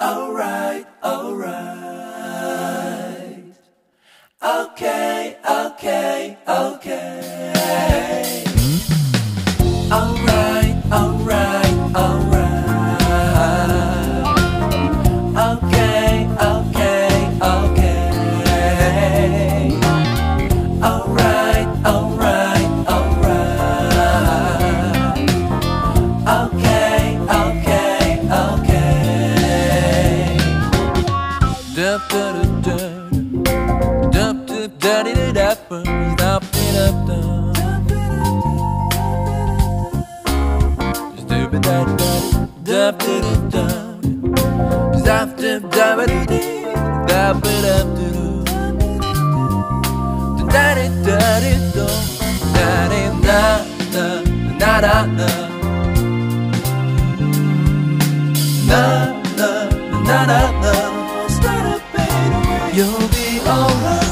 right, all right, all right. Okay, okay, okay. na na na You'll be alright.